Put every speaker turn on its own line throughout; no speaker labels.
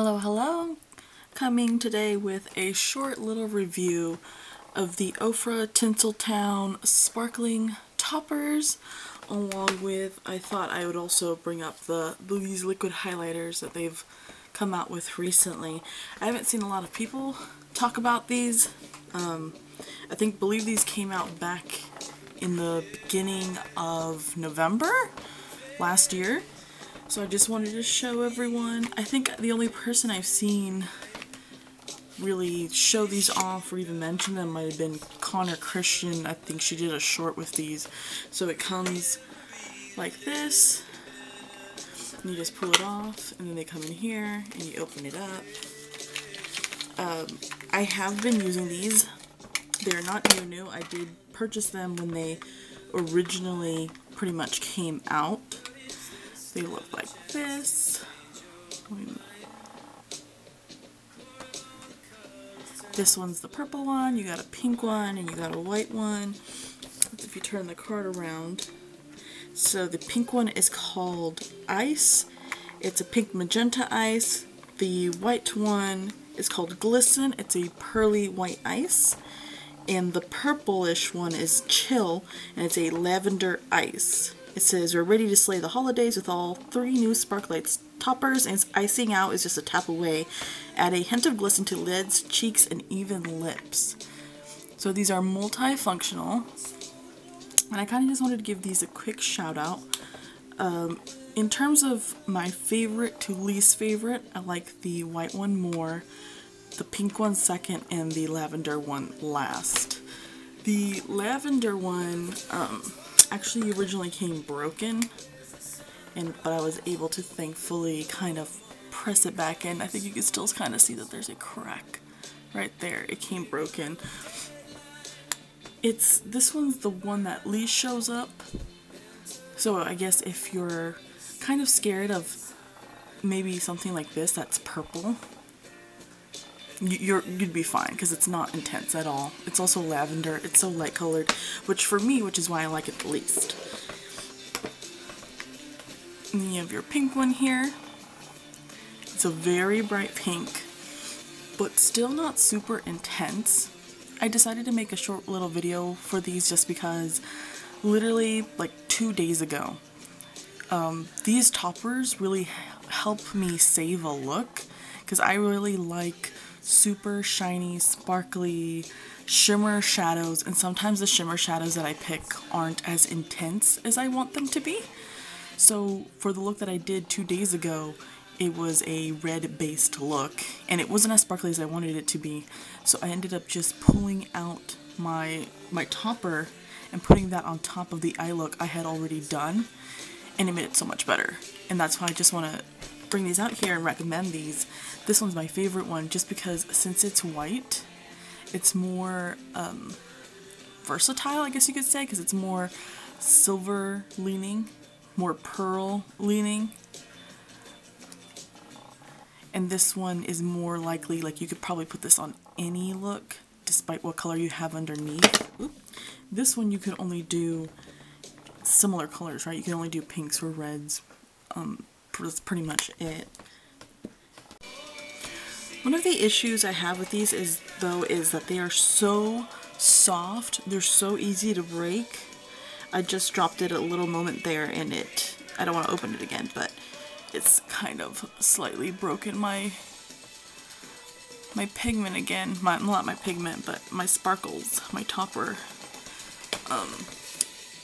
Hello, hello! Coming today with a short little review of the Ofra Tinseltown Sparklights Toppers along with, I thought I would also bring up the these liquid highlighters that they've come out with recently. I haven't seen a lot of people talk about these. Um, I think, believe these came out back in the beginning of November last year. So I just wanted to show everyone. I think the only person I've seen really show these off or even mention them might have been Connor Christian. I think she did a short with these. So it comes like this. And you just pull it off and then they come in here and you open it up. Um, I have been using these. They're not new new. I did purchase them when they originally pretty much came out. They look like this. This one's the purple one, you got a pink one, and you got a white one. If you turn the card around. So the pink one is called Ice. It's a pink magenta ice. The white one is called Glisten. It's a pearly white ice. And the purplish one is Chill, and it's a lavender ice. It says, we're ready to slay the holidays with all three new Sparklights toppers and icing out is just a tap away. Add a hint of glisten to lids, cheeks, and even lips. So these are multifunctional. And I kind of just wanted to give these a quick shout out. Um, in terms of my favorite to least favorite, I like the white one more, the pink one second, and the lavender one last. The lavender one, um, actually originally came broken and but I was able to thankfully kind of press it back in. I think you can still kind of see that there's a crack right there. It came broken. It's this one's the one that least shows up. So I guess if you're kind of scared of maybe something like this that's purple, you're you'd be fine because it's not intense at all. It's also lavender. It's so light colored, which for me, which is why I like it the least. And you have your pink one here. It's a very bright pink, but still not super intense. I decided to make a short little video for these just because literally like two days ago, um, these toppers really help me save a look because I really like super shiny, sparkly shimmer shadows and sometimes the shimmer shadows that I pick aren't as intense as I want them to be. So for the look that I did two days ago, it was a red based look and it wasn't as sparkly as I wanted it to be. So I ended up just pulling out my my topper and putting that on top of the eye look I had already done and it made it so much better. And that's why I just want to bring these out here and recommend these. This one's my favorite one just because since it's white, it's more um, versatile, I guess you could say, because it's more silver leaning, more pearl leaning. And this one is more likely, like you could probably put this on any look, despite what color you have underneath. Oop. This one you could only do similar colors, right? You can only do pinks or reds. Um, that's pretty much it. One of the issues I have with these is though is that they are so soft. They're so easy to break. I just dropped it a little moment there and it I don't want to open it again, but it's kind of slightly broken my my pigment again. My not my pigment, but my sparkles, my topper. Um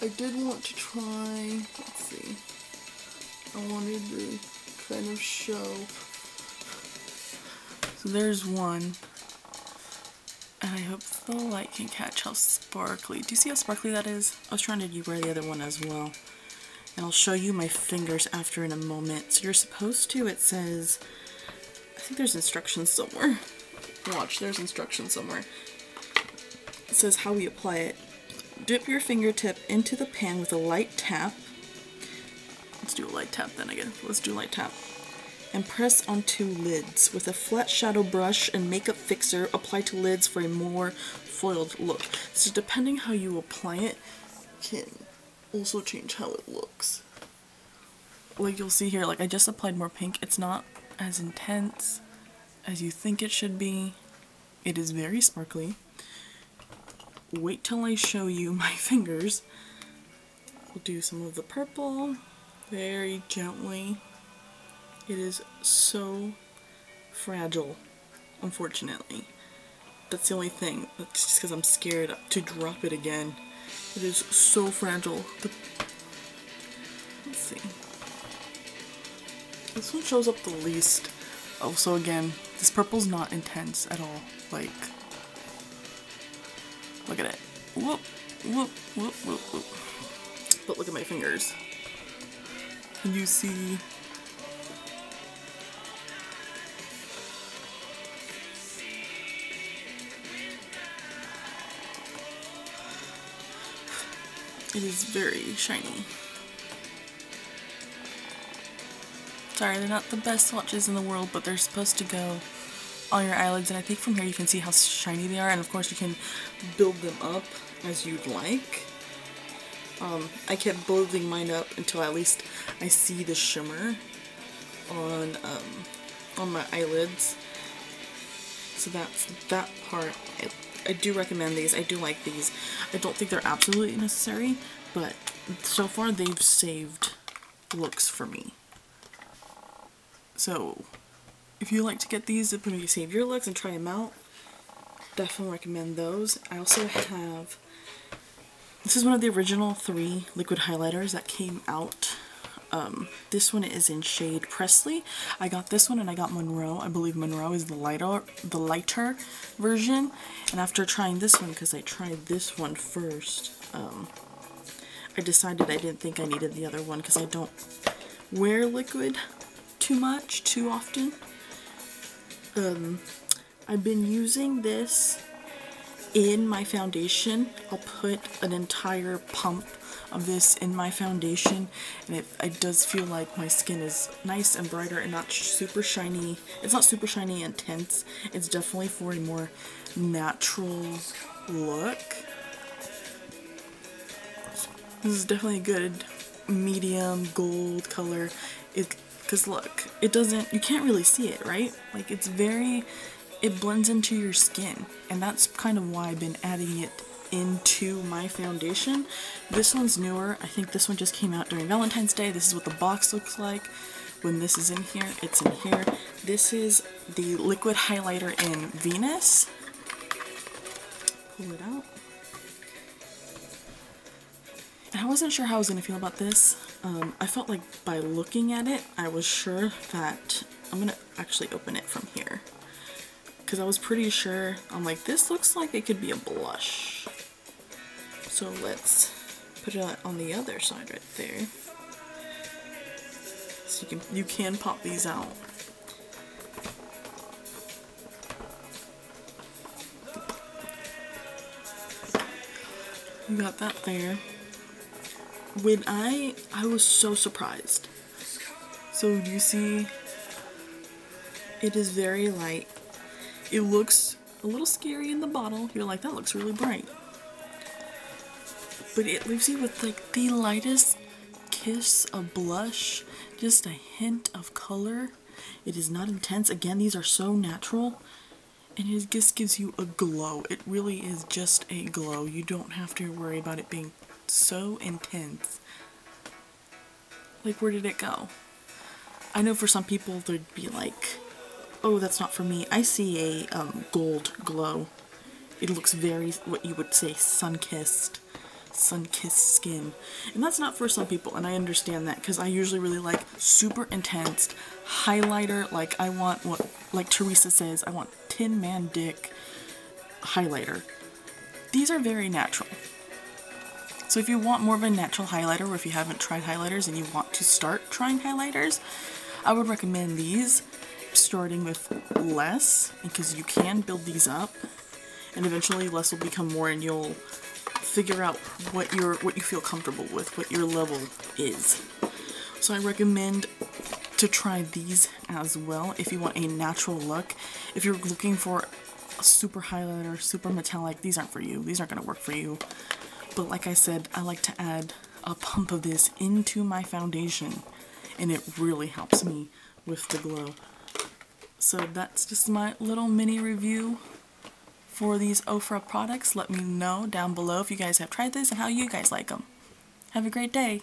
I did want to try let's see. I wanted to kind of show. So there's one. And I hope the light can catch how sparkly. Do you see how sparkly that is? I was trying to do wear the other one as well. And I'll show you my fingers after in a moment. So you're supposed to, it says, I think there's instructions somewhere. Watch, there's instructions somewhere. It says how we apply it. Dip your fingertip into the pan with a light tap Let's do a light tap then again. Let's do a light tap. And press onto lids. With a flat shadow brush and makeup fixer, apply to lids for a more foiled look. So depending how you apply it, can also change how it looks. Like you'll see here, like I just applied more pink. It's not as intense as you think it should be. It is very sparkly. Wait till I show you my fingers. We'll do some of the purple very gently. It is so fragile, unfortunately. That's the only thing. That's just because I'm scared to drop it again. It is so fragile. The, let's see. This one shows up the least. Also, again, this purple's not intense at all. Like, look at it. Whoop, whoop, whoop, whoop, whoop. But look at my fingers. Can you see? It is very shiny. Sorry, they're not the best swatches in the world, but they're supposed to go on your eyelids, and I think from here you can see how shiny they are, and of course you can build them up as you'd like. Um, I kept building mine up until at least I see the shimmer on um, on my eyelids. So that's that part. I, I do recommend these. I do like these. I don't think they're absolutely necessary, but so far they've saved looks for me. So, if you like to get these to maybe save your looks and try them out, definitely recommend those. I also have, this is one of the original three liquid highlighters that came out. Um, this one is in shade Presley. I got this one and I got Monroe. I believe Monroe is the lighter, the lighter version. And after trying this one, because I tried this one first, um, I decided I didn't think I needed the other one because I don't wear liquid too much, too often. Um, I've been using this in my foundation. I'll put an entire pump of this in my foundation and it, it does feel like my skin is nice and brighter and not super shiny. It's not super shiny and intense. It's definitely for a more natural look. This is definitely a good medium gold color. It because look, it doesn't, you can't really see it, right? Like it's very, it blends into your skin. And that's kind of why I've been adding it into my foundation. This one's newer. I think this one just came out during Valentine's Day. This is what the box looks like. When this is in here, it's in here. This is the liquid highlighter in Venus. Pull it out. I wasn't sure how I was going to feel about this. Um, I felt like by looking at it, I was sure that I'm going to actually open it from here. Because I was pretty sure, I'm like, this looks like it could be a blush. So let's put it on the other side right there. So you can, you can pop these out. You got that there when I I was so surprised. So do you see it is very light. It looks a little scary in the bottle. You're like that looks really bright. But it leaves you with like the lightest kiss of blush, just a hint of color. It is not intense. Again, these are so natural and it just gives you a glow. It really is just a glow. You don't have to worry about it being so intense. Like, where did it go? I know for some people there'd be like, oh, that's not for me. I see a um, gold glow. It looks very, what you would say, sun-kissed, sun-kissed skin. And that's not for some people, and I understand that, because I usually really like super intense highlighter, like I want what, like Teresa says, I want Tin Man Dick highlighter. These are very natural. So if you want more of a natural highlighter or if you haven't tried highlighters and you want to start trying highlighters, I would recommend these starting with less because you can build these up and eventually less will become more and you'll figure out what you what you feel comfortable with, what your level is. So I recommend to try these as well if you want a natural look. If you're looking for a super highlighter, super metallic, these aren't for you. These aren't going to work for you. But like I said, I like to add a pump of this into my foundation and it really helps me with the glow. So that's just my little mini review for these Ofra products. Let me know down below if you guys have tried this and how you guys like them. Have a great day.